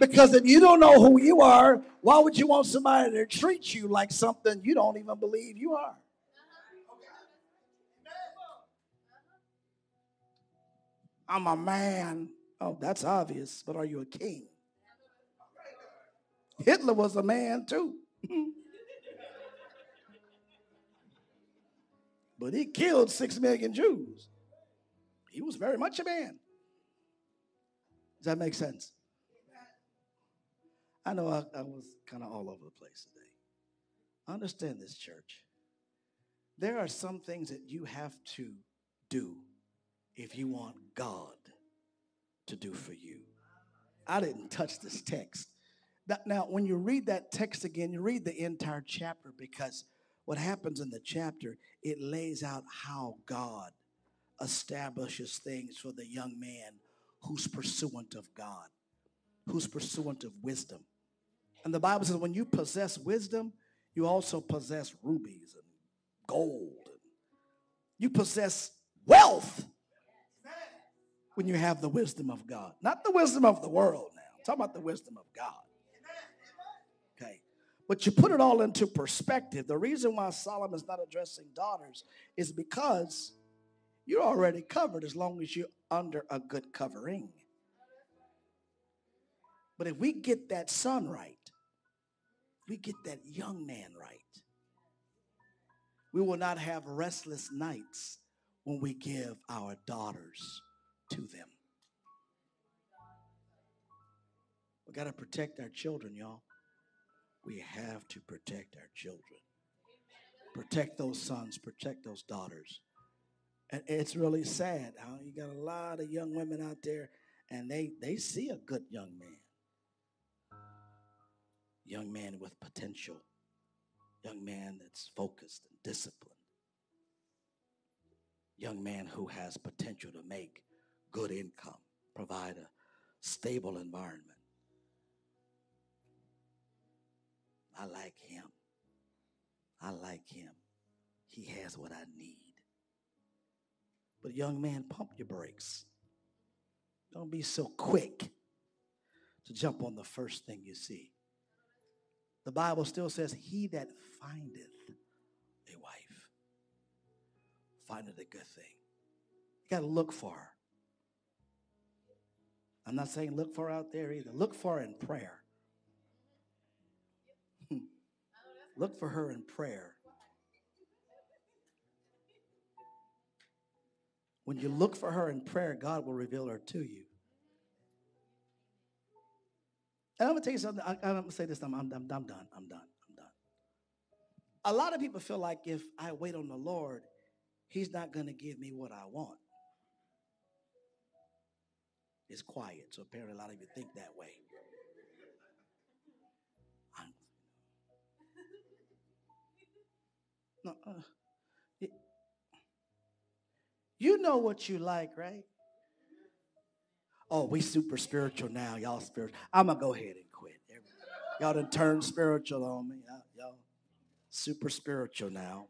Because if you don't know who you are, why would you want somebody to treat you like something you don't even believe you are? I'm a man. Oh, that's obvious, but are you a king? Hitler was a man too. but he killed six million Jews. He was very much a man. Does that make sense? I know I, I was kind of all over the place today. Understand this, church. There are some things that you have to do if you want God to do for you. I didn't touch this text. Now, when you read that text again, you read the entire chapter because what happens in the chapter, it lays out how God establishes things for the young man who's pursuant of God, who's pursuant of wisdom. And the Bible says when you possess wisdom, you also possess rubies and gold. You possess wealth when you have the wisdom of God. Not the wisdom of the world now. I'm talking about the wisdom of God. Okay. But you put it all into perspective. The reason why Solomon's not addressing daughters is because you're already covered as long as you're under a good covering. But if we get that son right, we get that young man right, we will not have restless nights when we give our daughters to them. We got to protect our children, y'all. We have to protect our children. Protect those sons, protect those daughters. And it's really sad how you got a lot of young women out there and they, they see a good young man. Young man with potential. Young man that's focused and disciplined. Young man who has potential to make good income, provide a stable environment. I like him. I like him. He has what I need. But, young man, pump your brakes. Don't be so quick to jump on the first thing you see. The Bible still says, He that findeth a wife findeth a good thing. You got to look for her. I'm not saying look for out there either. Look for her in prayer. look for her in prayer. When you look for her in prayer, God will reveal her to you. And I'm gonna tell you something. I, am gonna say this. I'm, I'm, I'm done. I'm done. I'm done. A lot of people feel like if I wait on the Lord, He's not gonna give me what I want. It's quiet, so apparently a lot of you think that way. I'm, no, uh, you know what you like, right? Oh, we super spiritual now. Y'all spiritual. I'm gonna go ahead and quit. Y'all done turned spiritual on me. Y'all super spiritual now.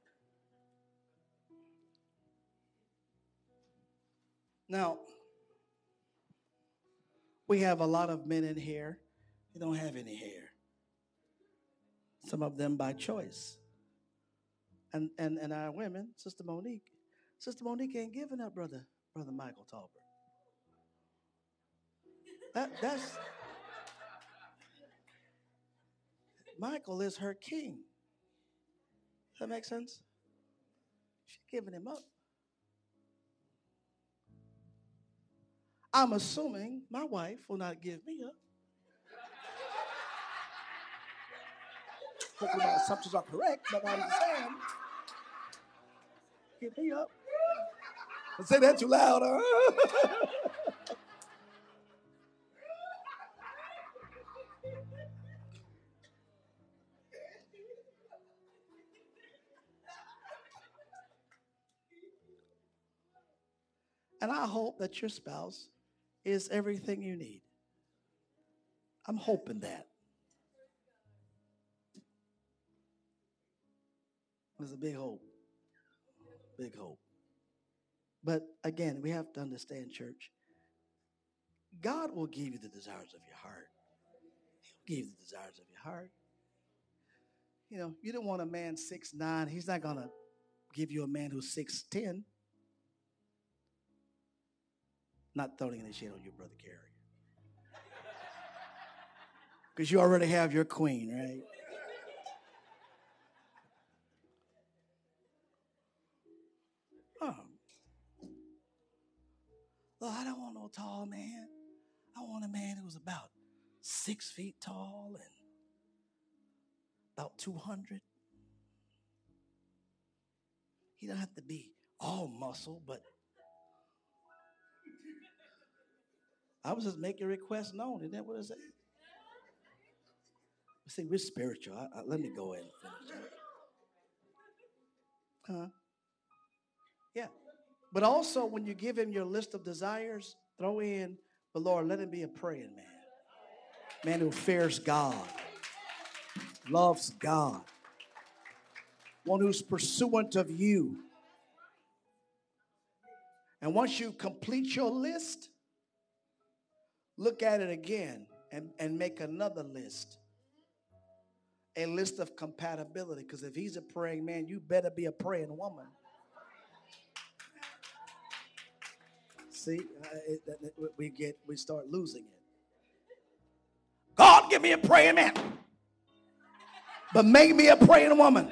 Now, we have a lot of men in here who don't have any hair. Some of them by choice. And and, and our women, Sister Monique. Sister Monique ain't giving up, brother, brother Michael Talbert. That, that's Michael is her king. Does that make sense? She's giving him up. I'm assuming my wife will not give me up. Hopefully my assumptions are correct, but I'm saying, give me up. Don't say that too loud. Huh? And I hope that your spouse is everything you need. I'm hoping that. There's a big hope. Big hope. But again, we have to understand, church, God will give you the desires of your heart. He'll give you the desires of your heart. You know, you don't want a man six nine. He's not gonna give you a man who's six ten. Not throwing any shade on your brother Carrie. Because you already have your queen, right? Oh. I don't want no tall man. I want a man who's about six feet tall and about 200. He doesn't have to be all muscle, but I was just making requests known. Isn't that what I said? See, we're spiritual. I, I, let me go ahead and finish. Huh? Yeah. But also, when you give him your list of desires, throw in, but Lord, let him be a praying man. Man who fears God, loves God, one who's pursuant of you. And once you complete your list, look at it again and, and make another list. A list of compatibility because if he's a praying man you better be a praying woman. See uh, it, it, we get we start losing it. God give me a praying man but make me a praying woman.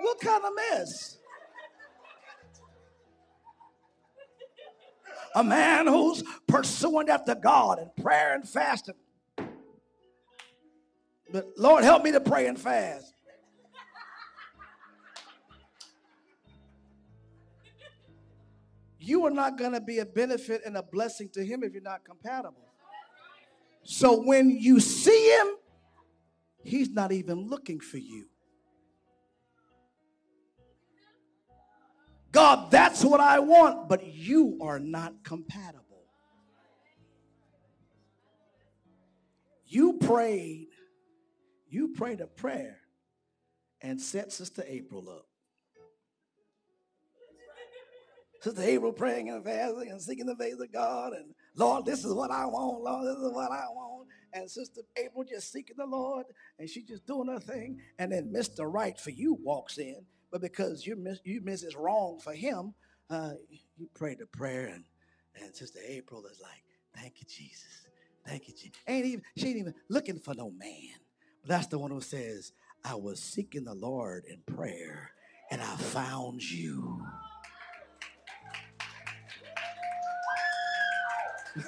What kind of mess a man who's pursuing after God and prayer and fasting. But Lord, help me to pray and fast. You are not going to be a benefit and a blessing to him if you're not compatible. So when you see him, he's not even looking for you. God, that's what I want, but you are not compatible. You prayed, you prayed a prayer and set Sister April up. Sister April praying and fasting and seeking the face of God, and Lord, this is what I want, Lord, this is what I want. And Sister April just seeking the Lord, and she just doing her thing. And then Mr. Right for you walks in but because you miss you miss is wrong for him, uh, you pray the prayer, and and Sister April is like, "Thank you, Jesus, thank you, Jesus." Ain't even she ain't even looking for no man. But that's the one who says, "I was seeking the Lord in prayer, and I found you."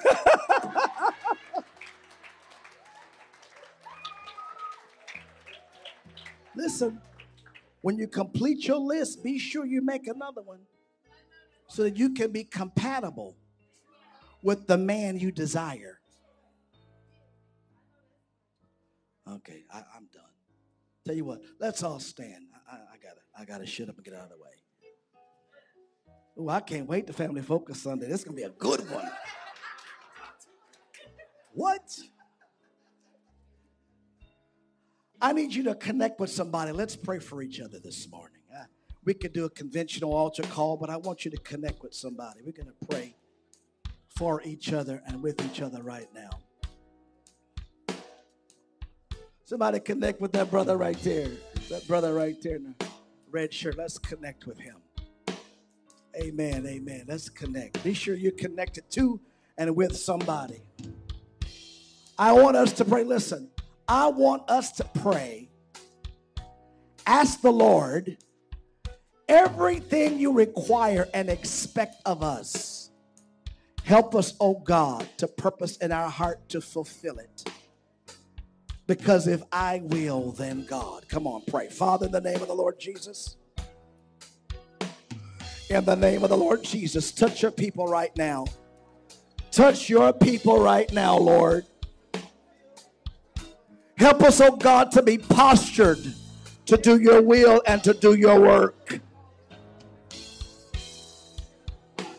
Listen, when you complete your list, be sure you make another one so that you can be compatible with the man you desire. Okay, I, am done. Tell you what, let's all stand. I, I, gotta, I gotta shut up and get out of the way. Oh, I can't wait to Family Focus Sunday. This is gonna be a good one. What? I need you to connect with somebody. Let's pray for each other this morning. Uh, we could do a conventional altar call, but I want you to connect with somebody. We're going to pray for each other and with each other right now. Somebody connect with that brother right there. That brother right there in the red shirt. Let's connect with him. Amen. Amen. Let's connect. Be sure you're connected to and with somebody. I want us to pray. Listen, I want us to pray. Ask the Lord everything you require and expect of us. Help us, oh God, to purpose in our heart to fulfill it. Because if I will, then God. Come on, pray. Father, in the name of the Lord Jesus. In the name of the Lord Jesus, touch your people right now. Touch your people right now, Lord. Help us, oh God, to be postured to do your will and to do your work.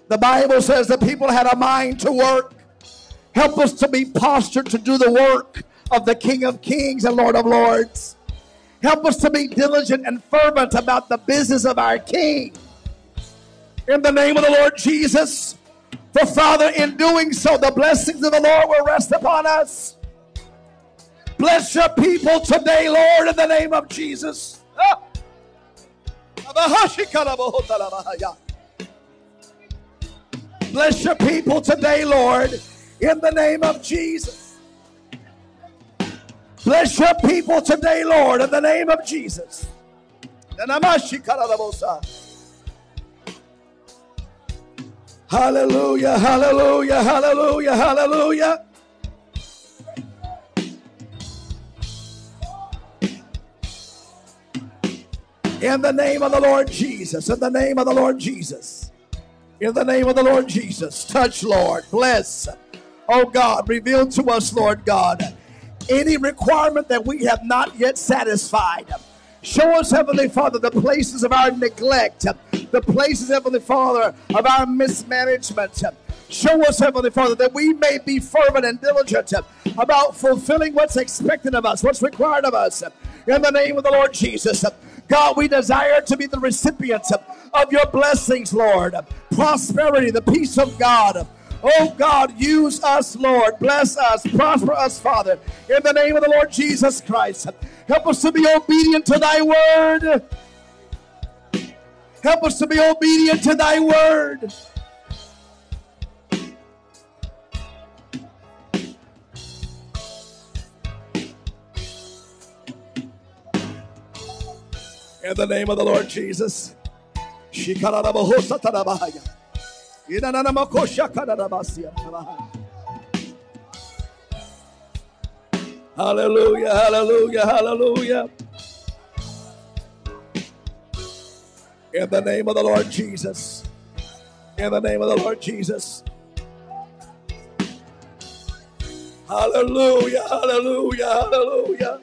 The Bible says that people had a mind to work. Help us to be postured to do the work of the King of Kings and Lord of Lords. Help us to be diligent and fervent about the business of our King. In the name of the Lord Jesus. For Father, in doing so, the blessings of the Lord will rest upon us. Bless your people today, Lord, in the name of Jesus. Bless your people today, Lord, in the name of Jesus. Bless your people today, Lord, in the name of Jesus. Hallelujah, hallelujah, hallelujah, hallelujah. In the name of the Lord Jesus. In the name of the Lord Jesus. In the name of the Lord Jesus. Touch, Lord. Bless. Oh God, reveal to us, Lord God, any requirement that we have not yet satisfied. Show us, Heavenly Father, the places of our neglect, the places, Heavenly Father, of our mismanagement. Show us, Heavenly Father, that we may be fervent and diligent about fulfilling what's expected of us, what's required of us. In the name of the Lord Jesus. God, we desire to be the recipients of your blessings, Lord. Prosperity, the peace of God. Oh God, use us, Lord. Bless us, prosper us, Father. In the name of the Lord Jesus Christ. Help us to be obedient to thy word. Help us to be obedient to thy word. In the name of the Lord Jesus. Hallelujah, hallelujah, hallelujah. In the name of the Lord Jesus. In the name of the Lord Jesus. Hallelujah, hallelujah, hallelujah.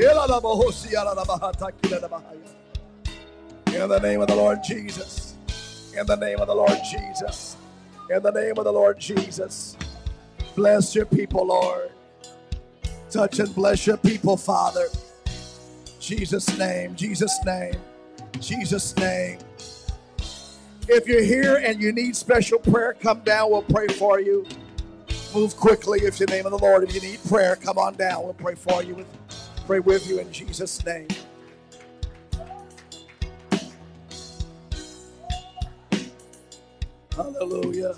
In the name of the Lord Jesus. In the name of the Lord Jesus. In the name of the Lord Jesus. Bless your people, Lord. Touch and bless your people, Father. Jesus' name, Jesus' name, Jesus' name. If you're here and you need special prayer, come down. We'll pray for you. Move quickly if you name of the Lord. If you need prayer, come on down. We'll pray for you with pray with you in Jesus' name. Hallelujah.